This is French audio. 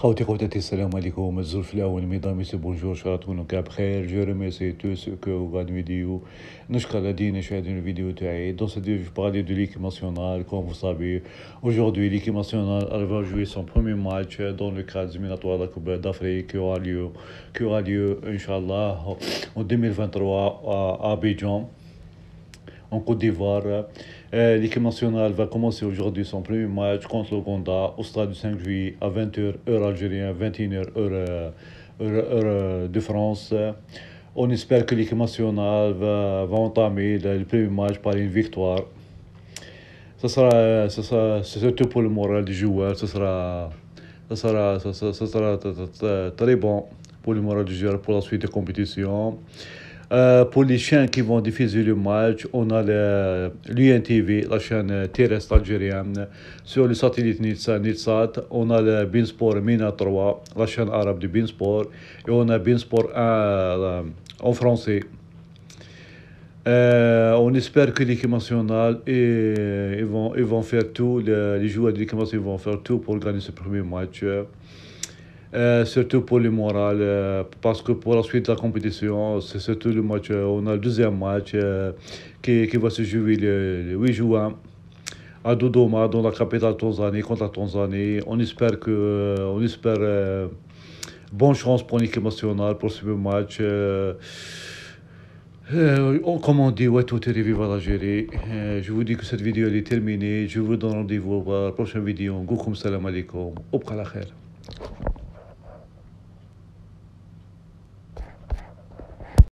خوتي خواتاتي السلام عليكم. الزور في الأول ميضا ميسي بونجور. شكرا تكونوا كاع بخير. جو ريميرسي تو سو كو غاد فيديو نشكر الذين يشاهدون الفيديو تاعي. دون سيت فيديو جو بارلي دو ليكيب ناسيونال كوم فو سافي اوجوردي ليكيب ناسيونال اريفا جوي سون بروميي ماتش دون لو كاد زيميناتوار لا كوب دافريك كي اورا ليو كي ان شاء الله ان 2023 ابيجان en Côte d'Ivoire. Euh, l'équipe nationale va commencer aujourd'hui son premier match contre l'Ouganda au stade du 5 juillet à 20h, heure algérienne, 21h, heure, heure, de France. On espère que l'équipe nationale va, entamer le, premier match par une victoire. Ce sera, ce sera surtout pour le moral du joueur, ce sera, ce sera, sera, très bon pour le moral du joueur pour la suite de compétition. Euh, pour les chaînes qui vont diffuser le match, on a l'UNTV, la chaîne terrestre algérienne. Sur le satellite Nitsat, on a le Beansport Mina 3, la chaîne arabe de Beansport. Et on a Beansport 1 euh, en français. Euh, on espère que l'équipe nationale, et, ils, vont, ils vont faire tout, les, les joueurs de l'équipe nationale vont faire tout pour gagner ce premier match. Euh, surtout pour le moral, euh, parce que pour la suite de la compétition, c'est surtout le match. Euh, on a le deuxième match qui, qui, va se jouer le, 8 juin à Dodoma, dans la capitale Tanzanie, contre la Tanzanie. On espère que, on espère bonne chance pour l'équipe nationale pour ce match. Euh, comme on dit, ouais, tout est vive à l'Algérie. je vous dis que cette vidéo est terminée. Je vous donne rendez-vous pour la prochaine vidéo. Goukoum salam alaikum. Au khair.